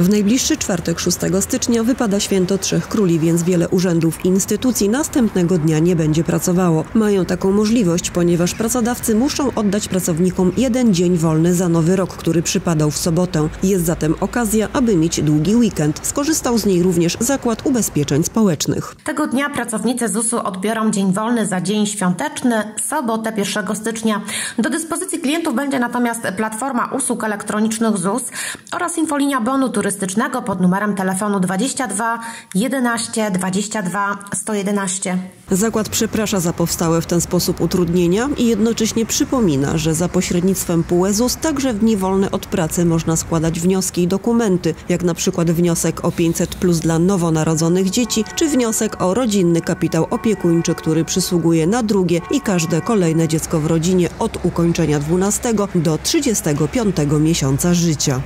W najbliższy czwartek 6 stycznia wypada święto Trzech Króli, więc wiele urzędów i instytucji następnego dnia nie będzie pracowało. Mają taką możliwość, ponieważ pracodawcy muszą oddać pracownikom jeden dzień wolny za nowy rok, który przypadał w sobotę. Jest zatem okazja, aby mieć długi weekend. Skorzystał z niej również Zakład Ubezpieczeń Społecznych. Tego dnia pracownicy ZUS-u odbiorą dzień wolny za dzień świąteczny, sobotę 1 stycznia. Do dyspozycji klientów będzie natomiast platforma usług elektronicznych ZUS oraz infolinia bonu turystycznego pod numerem telefonu 22 11 22 111. Zakład przeprasza za powstałe w ten sposób utrudnienia i jednocześnie przypomina, że za pośrednictwem PUEZUS także w dni wolne od pracy można składać wnioski i dokumenty, jak na przykład wniosek o 500 plus dla nowonarodzonych dzieci, czy wniosek o rodzinny kapitał opiekuńczy, który przysługuje na drugie i każde kolejne dziecko w rodzinie od ukończenia 12 do 35 miesiąca życia.